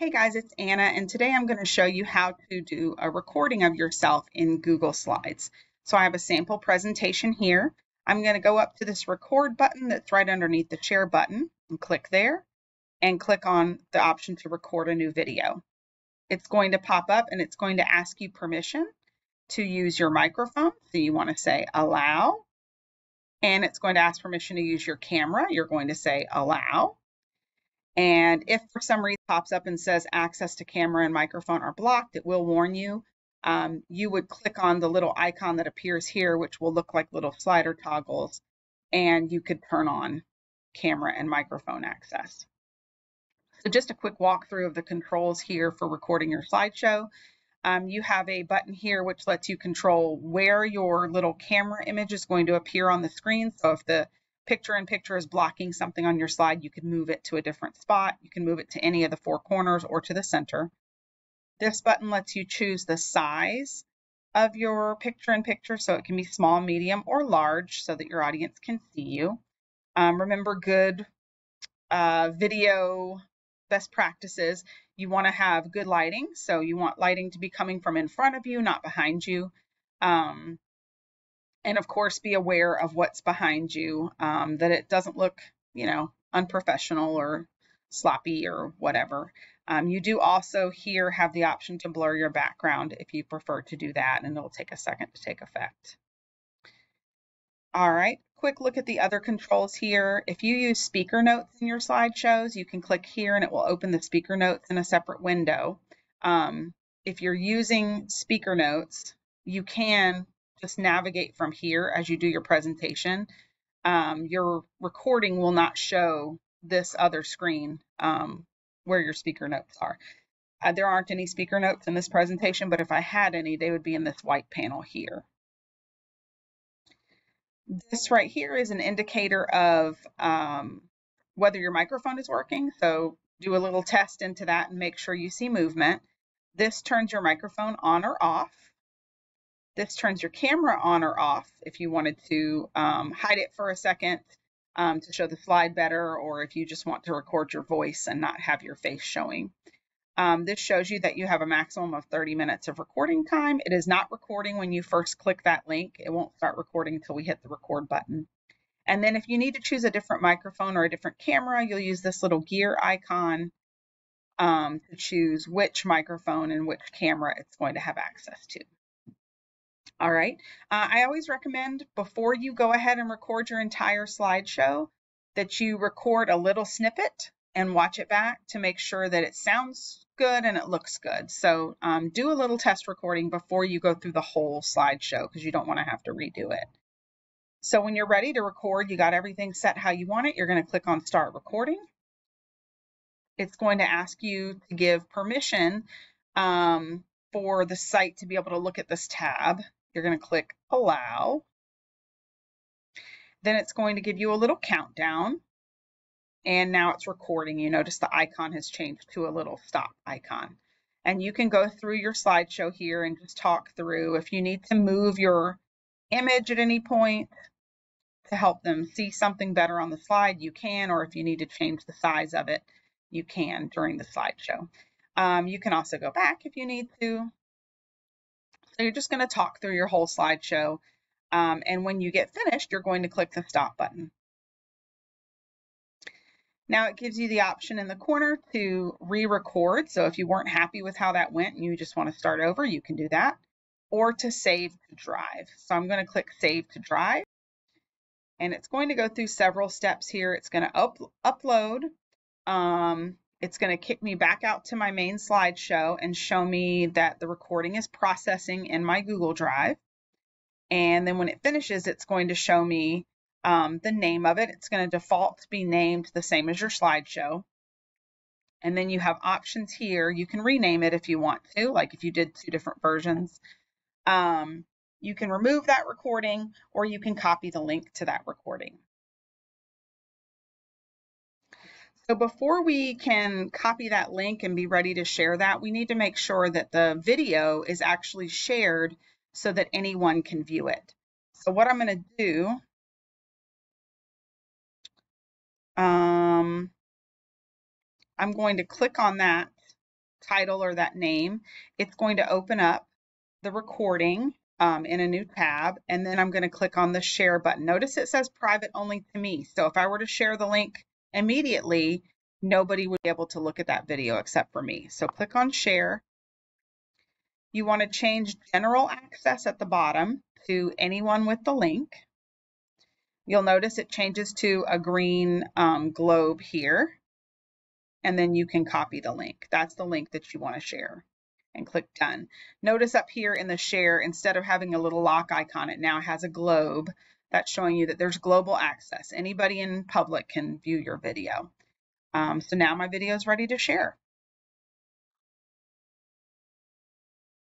Hey guys, it's Anna, and today I'm going to show you how to do a recording of yourself in Google Slides. So I have a sample presentation here. I'm going to go up to this record button that's right underneath the share button and click there and click on the option to record a new video. It's going to pop up and it's going to ask you permission to use your microphone. So you want to say allow, and it's going to ask permission to use your camera. You're going to say allow. And if for some reason pops up and says access to camera and microphone are blocked, it will warn you. Um, you would click on the little icon that appears here, which will look like little slider toggles, and you could turn on camera and microphone access. So just a quick walkthrough of the controls here for recording your slideshow. Um, you have a button here which lets you control where your little camera image is going to appear on the screen. So if the picture in picture is blocking something on your slide, you can move it to a different spot. You can move it to any of the four corners or to the center. This button lets you choose the size of your picture in picture, so it can be small, medium, or large so that your audience can see you. Um, remember good uh, video best practices. You want to have good lighting, so you want lighting to be coming from in front of you, not behind you. Um, and of course be aware of what's behind you um, that it doesn't look you know unprofessional or sloppy or whatever. Um, you do also here have the option to blur your background if you prefer to do that and it'll take a second to take effect. All right quick look at the other controls here. If you use speaker notes in your slideshows you can click here and it will open the speaker notes in a separate window. Um, if you're using speaker notes you can just navigate from here as you do your presentation. Um, your recording will not show this other screen um, where your speaker notes are. Uh, there aren't any speaker notes in this presentation, but if I had any, they would be in this white panel here. This right here is an indicator of um, whether your microphone is working. So do a little test into that and make sure you see movement. This turns your microphone on or off. This turns your camera on or off if you wanted to um, hide it for a second um, to show the slide better, or if you just want to record your voice and not have your face showing. Um, this shows you that you have a maximum of 30 minutes of recording time. It is not recording when you first click that link. It won't start recording until we hit the record button. And then if you need to choose a different microphone or a different camera, you'll use this little gear icon um, to choose which microphone and which camera it's going to have access to. All right. Uh, I always recommend before you go ahead and record your entire slideshow that you record a little snippet and watch it back to make sure that it sounds good and it looks good. So um, do a little test recording before you go through the whole slideshow because you don't want to have to redo it. So when you're ready to record, you got everything set how you want it, you're going to click on start recording. It's going to ask you to give permission um, for the site to be able to look at this tab. You're going to click allow. Then it's going to give you a little countdown. And now it's recording. You notice the icon has changed to a little stop icon. And you can go through your slideshow here and just talk through if you need to move your image at any point to help them see something better on the slide, you can, or if you need to change the size of it, you can during the slideshow. Um, you can also go back if you need to. So you're just going to talk through your whole slideshow. Um, and when you get finished, you're going to click the stop button. Now it gives you the option in the corner to re-record. So if you weren't happy with how that went and you just want to start over, you can do that. Or to save to drive. So I'm going to click save to drive. And it's going to go through several steps here. It's going to up upload um, it's going to kick me back out to my main slideshow and show me that the recording is processing in my Google Drive. And then when it finishes, it's going to show me um, the name of it. It's going to default to be named the same as your slideshow. And then you have options here. You can rename it if you want to, like if you did two different versions. Um, you can remove that recording or you can copy the link to that recording. So before we can copy that link and be ready to share that, we need to make sure that the video is actually shared so that anyone can view it. So what I'm going to do, um, I'm going to click on that title or that name, it's going to open up the recording um, in a new tab, and then I'm going to click on the share button. Notice it says private only to me. So if I were to share the link immediately, nobody would be able to look at that video except for me. So click on share. You want to change general access at the bottom to anyone with the link. You'll notice it changes to a green um, globe here, and then you can copy the link. That's the link that you want to share and click done. Notice up here in the share, instead of having a little lock icon, it now has a globe that's showing you that there's global access. Anybody in public can view your video. Um, so now my video is ready to share.